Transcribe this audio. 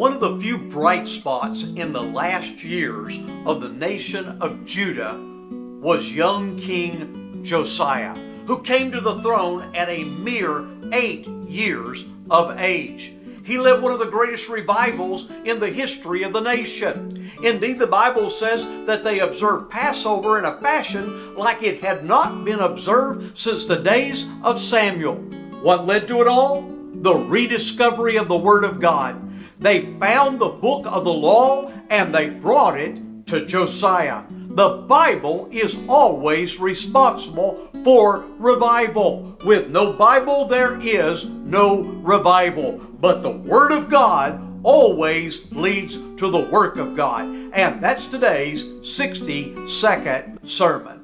One of the few bright spots in the last years of the nation of Judah was young King Josiah, who came to the throne at a mere eight years of age. He led one of the greatest revivals in the history of the nation. Indeed, the Bible says that they observed Passover in a fashion like it had not been observed since the days of Samuel. What led to it all? The rediscovery of the Word of God. They found the book of the law and they brought it to Josiah. The Bible is always responsible for revival. With no Bible, there is no revival. But the Word of God always leads to the work of God. And that's today's 60 second sermon.